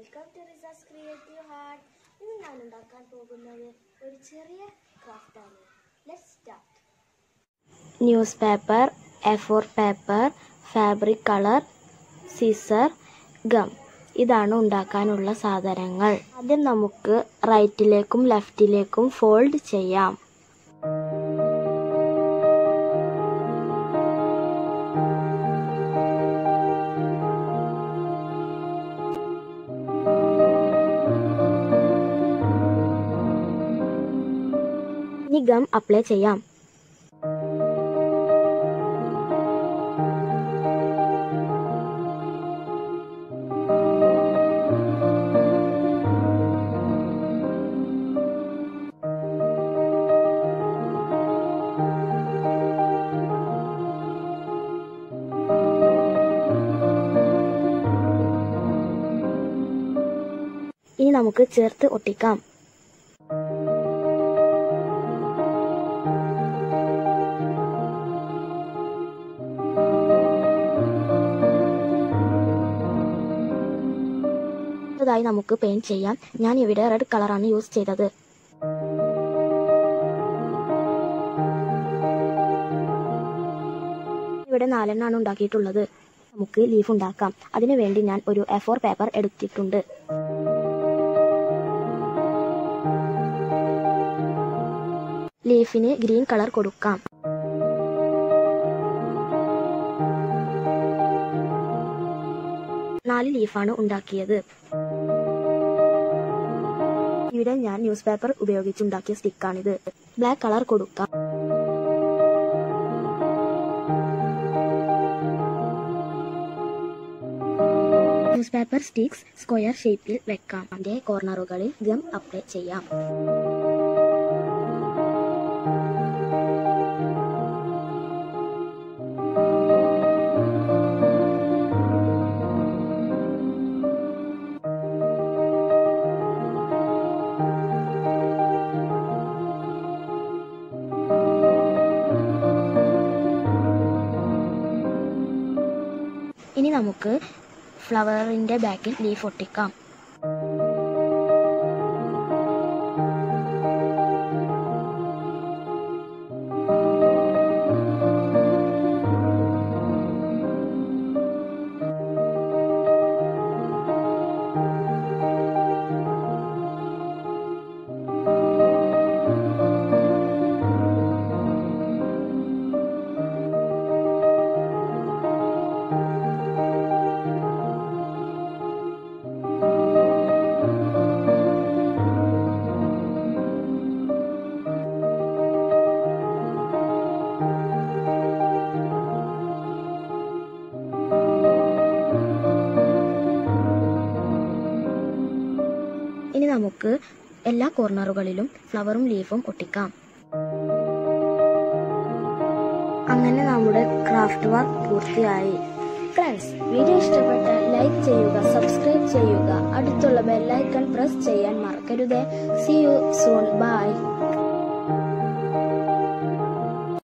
Welcome to Riza's creative heart ഇന്ന് ഞാൻ ഉണ്ടാക്കാൻ പോകുന്നത് ഒരു ചെറിയ ക്രാഫ്റ്റാണ് let start newspaper A four paper fabric colour scissor gum ഇതാണ് ഉണ്ടാക്കാനുള്ള സാധനങ്ങൾ. ആദ്യം നമുക്ക് റൈറ്റിലേക്കും ലെഫ്റ്റിലേക്കും ഫോൾഡ് ചെയ്യാം. ഇനി ഗം അപ്ലൈ ചെയ്യാം ഇനി നമുക്ക് ചേർത്ത് ഒട്ടിക്കാം അടുത്തതായി നമുക്ക് പെയിന്റ് ചെയ്യാം. ഞാൻ ഇവിടെ റെഡ് കളറാണ് യൂസ് ചെയ്തത്. ഇവിടെ നാലെണ്ണാണ് ഉണ്ടാക്കിയിട്ടുള്ളത്. നമുക്ക് ലീഫ് ഉണ്ടാക്കാം. അതിനുവേണ്ടി ഞാൻ ഒരു എ ഫോർ പേപ്പർ എടുത്തിട്ടുണ്ട്. ലീഫിന് ഗ്രീൻ കളർ കൊടുക്കാം. നാല് ലീഫാണ് ഉണ്ടാക്കിയത്. ഇവിടെ ഞാൻ ന്യൂസ് പേപ്പർ ഉപയോഗിച്ചുണ്ടാക്കിയ സ്റ്റിക്കാണിത് ബ്ലാക്ക് കളർ കൊടുക്കാം. ന്യൂസ് പേപ്പർ സ്റ്റിക്സ് സ്ക്വയർ ഷേപ്പിൽ വെക്കാം. അതിന്റെ കോർണറുകളിൽ ഗം അപ്ലൈ ചെയ്യാം. നമുക്ക് ഫ്ലവറിന്റെ ബാക്കിൽ ലീഫ് ഒട്ടിക്കാം. ഇനി നമുക്ക് എല്ലാ കോർണറുകളിലും ഫ്ലവറും ലീഫും ഒട്ടിക്കാം. അങ്ങനെ നമ്മുടെ ക്രാഫ്റ്റ് വർക്ക് പൂർത്തിയായി. ഫ്രണ്ട്സ് വീഡിയോ ഇഷ്ടപ്പെട്ട ലൈക്ക് ചെയ്യുക സബ്സ്ക്രൈബ് ചെയ്യുക. അടുത്തുള്ള ബെല്ലൈക്കൺ പ്രസ് ചെയ്യാൻ മറക്കരുത്. C you soon by